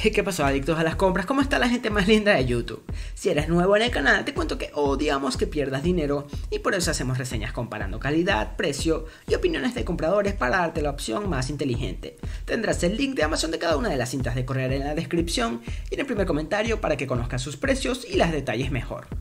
¿Qué pasó, adictos a las compras? ¿Cómo está la gente más linda de YouTube? Si eres nuevo en el canal, te cuento que odiamos que pierdas dinero y por eso hacemos reseñas comparando calidad, precio y opiniones de compradores para darte la opción más inteligente. Tendrás el link de Amazon de cada una de las cintas de correr en la descripción y en el primer comentario para que conozcas sus precios y las detalles mejor.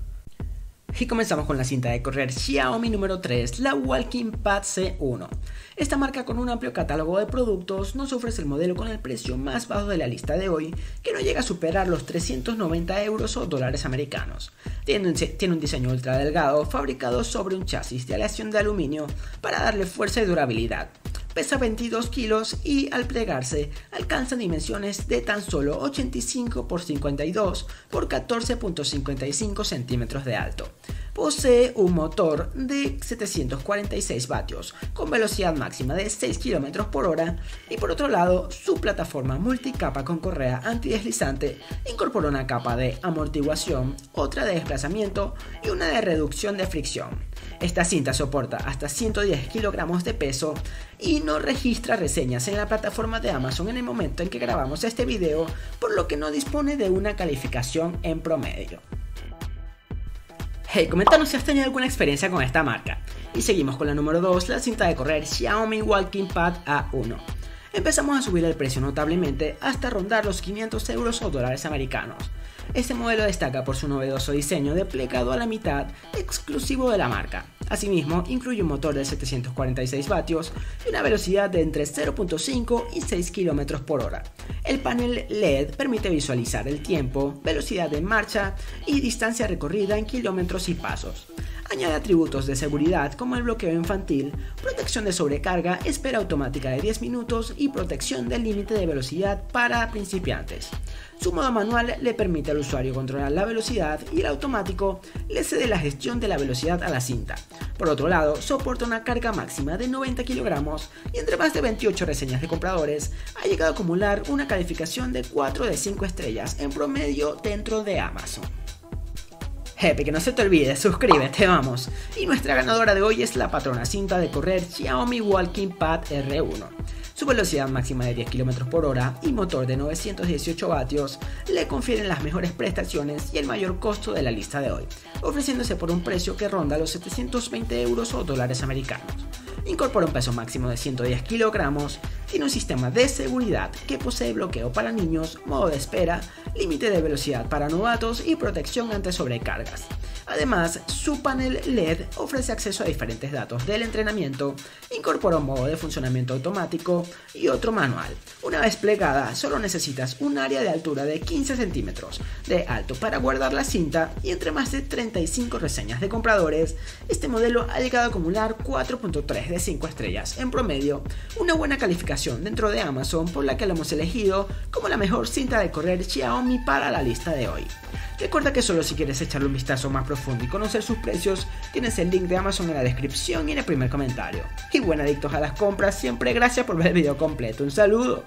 Y comenzamos con la cinta de correr Xiaomi número 3, la Walking Pad C1. Esta marca con un amplio catálogo de productos nos ofrece el modelo con el precio más bajo de la lista de hoy, que no llega a superar los 390 euros o dólares americanos. Tiene un, tiene un diseño ultra delgado fabricado sobre un chasis de aleación de aluminio para darle fuerza y durabilidad pesa 22 kilos y al plegarse alcanza dimensiones de tan solo 85 x 52 x 14.55 centímetros de alto. Posee un motor de 746 vatios con velocidad máxima de 6 km por hora y por otro lado su plataforma multicapa con correa antideslizante incorpora una capa de amortiguación, otra de desplazamiento y una de reducción de fricción. Esta cinta soporta hasta 110 kilogramos de peso y no registra reseñas en la plataforma de Amazon en el momento en que grabamos este video, por lo que no dispone de una calificación en promedio. Hey, coméntanos si has tenido alguna experiencia con esta marca. Y seguimos con la número 2, la cinta de correr Xiaomi Walking Pad A1. Empezamos a subir el precio notablemente hasta rondar los 500 euros o dólares americanos. Este modelo destaca por su novedoso diseño de plegado a la mitad exclusivo de la marca. Asimismo, incluye un motor de 746 vatios y una velocidad de entre 0.5 y 6 km por hora. El panel LED permite visualizar el tiempo, velocidad de marcha y distancia recorrida en kilómetros y pasos. Añade atributos de seguridad como el bloqueo infantil, protección de sobrecarga, espera automática de 10 minutos y protección del límite de velocidad para principiantes. Su modo manual le permite al usuario controlar la velocidad y el automático le cede la gestión de la velocidad a la cinta. Por otro lado, soporta una carga máxima de 90 kilogramos y entre más de 28 reseñas de compradores ha llegado a acumular una calificación de 4 de 5 estrellas en promedio dentro de Amazon. Happy, que no se te olvide, suscríbete, vamos. Y nuestra ganadora de hoy es la patrona cinta de correr Xiaomi Walking Pad R1. Su velocidad máxima de 10 km por hora y motor de 918 vatios le confieren las mejores prestaciones y el mayor costo de la lista de hoy, ofreciéndose por un precio que ronda los 720 euros o dólares americanos. Incorpora un peso máximo de 110 kilogramos, tiene un sistema de seguridad que posee bloqueo para niños, modo de espera, límite de velocidad para novatos y protección ante sobrecargas. Además, su panel LED ofrece acceso a diferentes datos del entrenamiento, incorpora un modo de funcionamiento automático y otro manual. Una vez plegada, solo necesitas un área de altura de 15 centímetros de alto para guardar la cinta y entre más de 35 reseñas de compradores, este modelo ha llegado a acumular 4.3 de 5 estrellas en promedio, una buena calificación dentro de Amazon por la que lo hemos elegido como la mejor cinta de correr Xiaomi para la lista de hoy. Recuerda que solo si quieres echarle un vistazo más profundo y conocer sus precios, tienes el link de Amazon en la descripción y en el primer comentario. Y bueno, adictos a las compras, siempre gracias por ver el video completo. Un saludo.